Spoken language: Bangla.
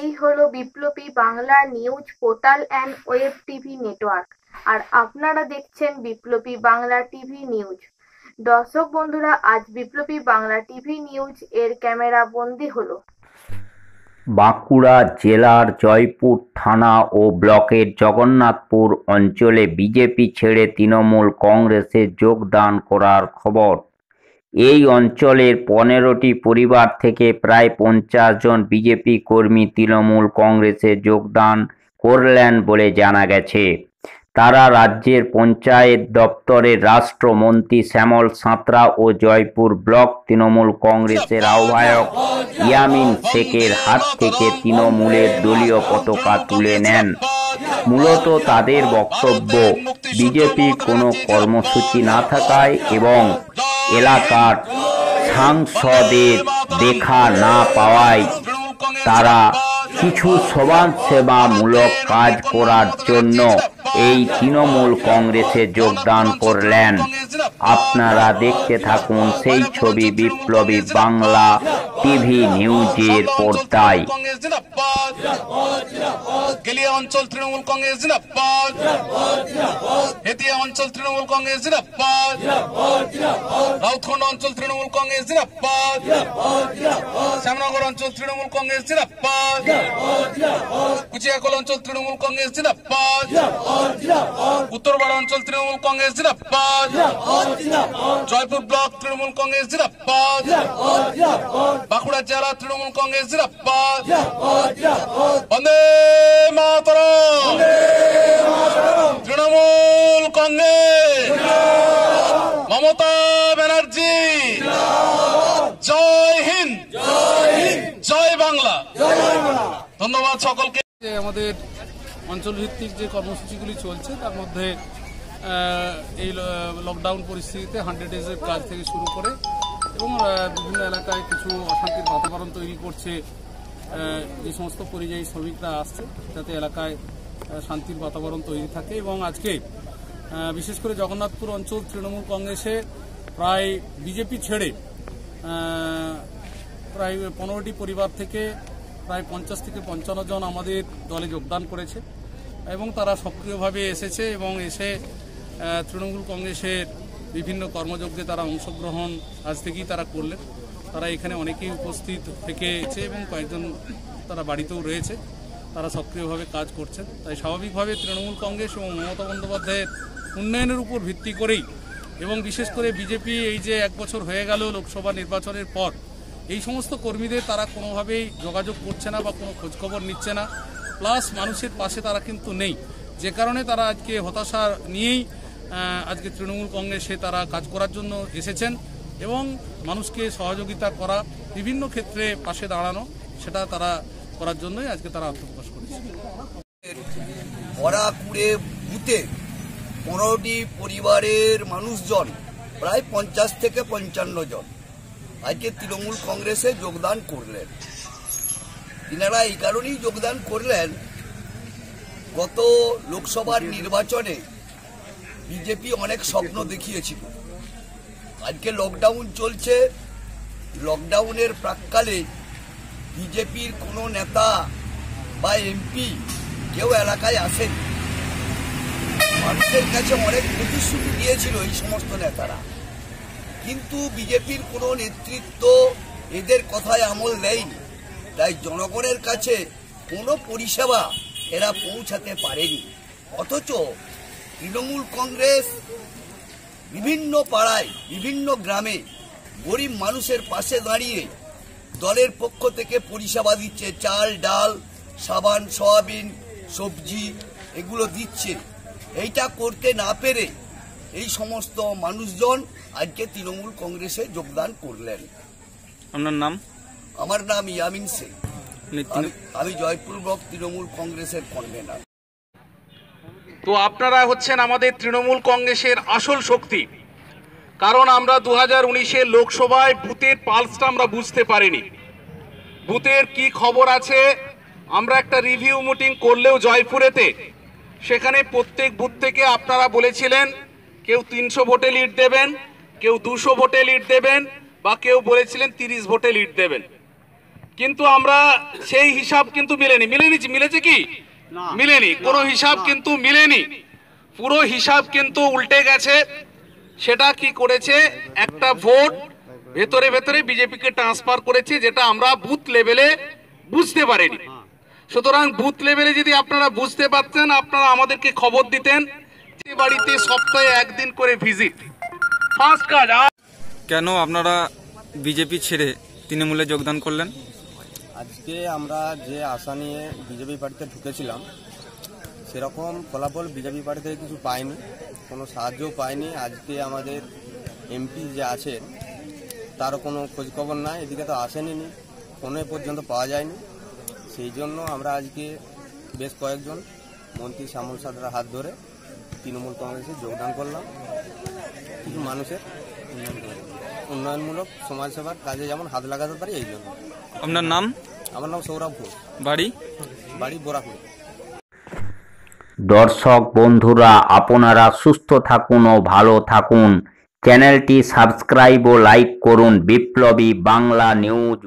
এই হলো Biplobi Bangla news portal and web TV network. আর আপনারা দেখছেন বিপ্লবী বাংলা টিভি নিউজ। দর্শক বন্ধুরা, আজ বিপ্লবী বাংলা টিভি নিউজ এর ক্যামেরা বন্দি হলো। বাঁকুড়া জেলার জয়পুর থানা ও ব্লকের জগন্নাথপুর অঞ্চলে বিজেপি ছেড়ে তৃণমূল কংগ্রেসে যোগদান করার খবর। এই অঞ্চলের পনেরোটি পরিবার থেকে প্রায় পঞ্চাশ জন বিজেপি কর্মী তৃণমূল কংগ্রেসে যোগদান করলেন বলে জানা গেছে। তারা রাজ্যের পঞ্চায়েত দপ্তরের রাষ্ট্রমন্ত্রী শ্যামল সাঁতরা ও জয়পুর ব্লক তৃণমূল কংগ্রেসের আহ্বায়ক ইয়ামিন শেখের হাত থেকে তৃণমূলের দলীয় পতাকা তুলে নেন। মূলত তাদের বক্তব্য বিজেপির কোনো কর্মসূচি না থাকায় এবং এলাকার সাংসদের দেখা না পাওয়ায় তারা কিছু সমাজসেবামূলক কাজ করার জন্য এই তৃণমূল কংগ্রেসে যোগদান করলেন। আপনারা দেখতে থাকুন সেই ছবি বিপ্লবী বাংলা টিভি নিউজের পর্দায়। গেলিয়া অঞ্চল তৃণমূল কংগ্রেস জিন্দাবাদ। হেতিয়া অঞ্চল তৃণমূল কংগ্রেস জিন্দাবাদ। রাউতখন্ড অঞ্চল তৃণমূল কংগ্রেস জিন্দাবাদ। শ্যামনগর অঞ্চল তৃণমূল কংগ্রেস জিন্দাবাদ। কুচিয়াকল অঞ্চল তৃণমূল কংগ্রেস জিন্দাবাদ। উত্তরপাড়া অঞ্চল তৃণমূল কংগ্রেস জিন্দাবাদ। জয়পুর ব্লক তৃণমূল কংগ্রেস জিন্দাবাদ। বাঁকুড়া জেলা তৃণমূল কংগ্রেস বন্দে মাতরম। তৃণমূল কংগ্রেস। মমতা ব্যানার্জি। জয় হিন্দ। জয় বাংলা। ধন্যবাদ সকলকে। যে আমাদের অঞ্চলভিত্তিক যে কর্মসূচিগুলি চলছে তার মধ্যে এই লকডাউন পরিস্থিতিতে হান্ড্রেড ডেজের কাজ থেকে শুরু করে এবং বিভিন্ন এলাকায় কিছু অশান্তির বাতাবরণ তৈরি করছে যে সমস্ত পরিযায়ী শ্রমিকরা আসছে, যাতে এলাকায় শান্তির বাতাবরণ তৈরি থাকে এবং আজকে বিশেষ করে জগন্নাথপুর অঞ্চল, তৃণমূল কংগ্রেসে প্রায় বিজেপি ছেড়ে প্রায় পনেরোটি পরিবার থেকে প্রায় পঞ্চাশ থেকে পঞ্চান্ন জন আমাদের দলে যোগদান করেছে এবং তারা সক্রিয়ভাবে এসেছে এবং এসে তৃণমূল কংগ্রেসের বিভিন্ন কর্মযজ্ঞে তারা অংশগ্রহণ আজ থেকেই তারা করলেন। তারা এখানে অনেকেই উপস্থিত থেকেছে এবং কয়েকজন তারা বাড়িতেও রয়েছে। তারা সক্রিয়ভাবে কাজ করছেন। তাই স্বাভাবিকভাবে তৃণমূল কংগ্রেস এবং মমতা বন্দ্যোপাধ্যায়ের উন্নয়নের উপর ভিত্তি করেই এবং বিশেষ করে বিজেপি এই যে এক বছর হয়ে গেল লোকসভা নির্বাচনের পর, এই সমস্ত কর্মীদের তারা কোনোভাবেই যোগাযোগ করছে না বা কোনো খোঁজখবর নিচ্ছে না। প্লাস মানুষের পাশে তারা কিন্তু নেই। যে কারণে তারা আজকে হতাশা নিয়েই আজকে তৃণমূল কংগ্রেসে তারা কাজ করার জন্য এসেছেন এবং মানুষকে সহযোগিতা করা বিভিন্ন ক্ষেত্রে পাশে দাঁড়ানো, সেটা তারা করার জন্যই আজকে তারা আত্মপ্রকাশ করেছে। ভরাকুড়ে বুথে পনেরোটি পরিবারের মানুষজন, প্রায় পঞ্চাশ থেকে পঞ্চান্ন জন, আজকে তৃণমূল কংগ্রেসে যোগদান করলেন। তিনারা এই কারণেই যোগদান করলেন, গত লোকসভার নির্বাচনে বিজেপি অনেক স্বপ্ন দেখিয়েছিল। আজকে লকডাউন চলছে। লকডাউনের প্রাককালে বিজেপির কোনো নেতা বা এমপি কেউ এলাকায় আসেনি। মানুষের কাছে অনেক প্রতিশ্রুতি দিয়েছিল এই সমস্ত নেতারা। কিন্তু বিজেপির কোনো নেতৃত্ব এদের কথায় আমল দেয়নি। তাই জনগণের কাছে কোনো পরিষেবা এরা পৌঁছাতে পারেনি। অথচ তৃণমূল কংগ্রেস বিভিন্ন পাড়ায় বিভিন্ন গ্রামে গরিব মানুষের পাশে দাঁড়িয়ে দলের পক্ষ থেকে পরিষেবা দিচ্ছে চাল ডাল সাবান সয়াবিন সবজি এগুলো দিচ্ছে। এইটা করতে না পেরে এই সমস্ত মানুষজন আজকে তৃণমূল কংগ্রেসে যোগদান করলেন। আপনার নাম? আমার নাম ইয়ামিন শেখ আমি আমি জয়পুর ব্লক তৃণমূল কংগ্রেসের কনভেনার তো আপনারা হচ্ছেন আমাদের তৃণমূল কংগ্রেসের আসল শক্তি। কারণ আমরা দু হাজার উনিশের লোকসভায় বুথের পালসটা আমরা বুঝতে পারিনি। বুথের কি খবর আছে? আমরা একটা রিভিউ মিটিং করলেও জয়পুরেতে। সেখানে প্রত্যেক বুথ থেকে আপনারা বলেছিলেন, কেউ তিনশো ভোটে লিড দেবেন, কেউ দুশো ভোটে লিড দেবেন, বা কেউ বলেছিলেন তিরিশ ভোটে লিড দেবেন। কিন্তু আমরা সেই হিসাব কিন্তু মিলেনি। মিলেনি মিলেছে কি? মিলেনি। কোনো হিসাব কিন্তু মিলেনি। পুরো হিসাব কিন্তু উল্টে গেছে। সেটা কি করেছে? একটা ভোট ভেতরে ভেতরে বিজেপিকে ট্রান্সফার করেছে যেটা আমরা বুথ লেভেলে বুঝতে পারিনি। সুতরাং বুথ লেভেলে যদি আপনারা বুঝতে পারতেন আপনারা আমাদেরকে খবর দিতেন যে বাড়িতে সপ্তাহে একদিন করে ভিজিট ফার্স্ট কাজ কেন আপনারা বিজেপি ছেড়ে তৃণমূলে যোগদান করলেন? আজকে আমরা যে আশা নিয়ে বিজেপি পার্টিতে ঢুকেছিলাম, সেরকম ফলাফল বিজেপি পার্টি থেকে কিছু পাইনি, কোনো সাহায্যও পাইনি। আজকে আমাদের এমপি যে আছেন, তারও কোনো খোঁজখবর নাই, এদিকে তো আসেনি কোনো পর্যন্ত পাওয়া যায়নি। সেই জন্য আমরা আজকে বেশ কয়েকজন মন্ত্রী শ্যামল সাদরার হাত ধরে তৃণমূল কংগ্রেসে যোগদান করলাম। কিছু মানুষের উন্নয়নমূলক সমাজসেবার কাজে যেমন হাত লাগাতে পারি এই জন্য। আপনার নাম? আমার নাম সৌরভ ঘোষ। বাড়ি? বাড়ি বোরাকুড়ি দর্শক বন্ধুরা আপনারা সুস্থ থাকুন ও ভালো থাকুন। চ্যানেলটি সাবস্ক্রাইব ও লাইক করুন। বিপ্লবী বাংলা নিউজ